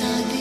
Sagi